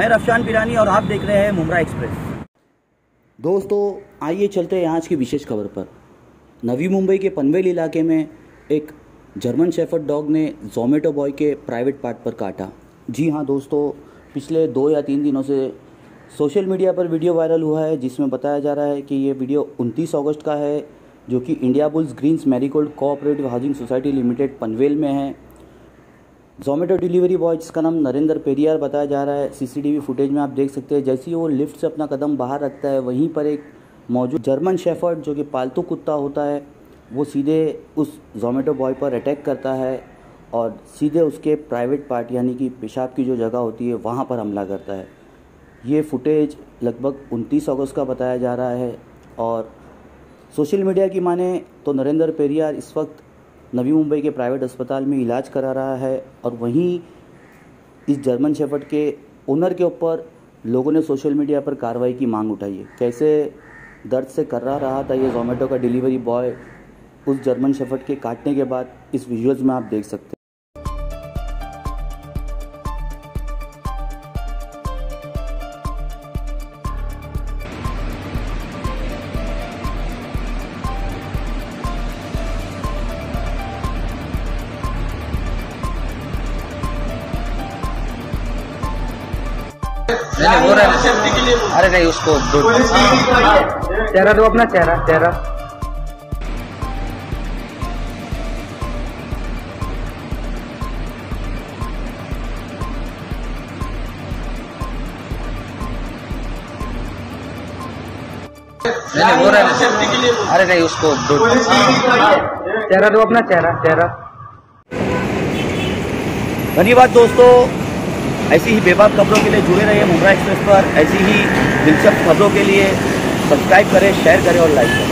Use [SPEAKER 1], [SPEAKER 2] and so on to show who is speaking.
[SPEAKER 1] मैं रफशान पिरानी और आप देख रहे हैं मुमरा एक्सप्रेस। दोस्तों, आइए चलते हैं आज की विशेष खबर पर। नवी मुंबई के पनवेल इलाके में एक जर्मन शेफर्ड डॉग ने जोमेटो बॉय के प्राइवेट पार्ट पर काटा। जी हाँ दोस्तों, पिछले दो या तीन दिनों से सोशल मीडिया पर वीडियो वायरल हुआ है, जिसमें बताया जा रहा है कि ये वीडियो 29 अगस्त का है, जो कि Indiabulls Greens Marigold cooperative housing society limited Panvel में है। जोमेटो डिलीवरी बॉय जिसका नाम नरेंद्र पेरियार बताया जा रहा है सीसीटीवी फुटेज में आप देख सकते हैं, जैसे ही वो लिफ्ट से अपना कदम बाहर रखता है, वहीं पर एक मौजूद जर्मन शेफर्ड जो कि पालतू कुत्ता होता है, वो सीधे उस जोमेटो बॉय पर अटैक करता है और सीधे उसके प्राइवेट पार्ट यानी कि पेशाब की जो जगह होती है, वहाँ पर हमला करता है। ये फुटेज लगभग 29 अगस्त का बताया जा रहा है और सोशल मीडिया की माने तो नरेंद्र पेरियार इस वक्त नवी मुंबई के प्राइवेट अस्पताल में इलाज करा रहा है और वहीं इस जर्मन शेफर्ड के ओनर के ऊपर लोगों ने सोशल मीडिया पर कार्रवाई की मांग उठाई है। कैसे दर्द से कर रहा था ये जोमेटो का डिलीवरी बॉय उस जर्मन शेफर्ड के काटने के बाद इस विजुअल्स में आप देख सकते हैं।
[SPEAKER 2] नहीं नहीं वो रहा अरे नहीं उसको
[SPEAKER 3] चेहरा दो अपना चेहरा चेहरा।
[SPEAKER 2] नहीं नहीं वो रहा अरे नहीं उसको
[SPEAKER 3] चेहरा दो अपना चेहरा चेहरा।
[SPEAKER 1] धन्यवाद दोस्तों। ऐसी ही बेबाक खबरों के लिए जुड़े रहिए मुमरा एक्सप्रेस पर। ऐसी ही दिलचस्प खबरों के लिए सब्सक्राइब करें शेयर करें और लाइक करें।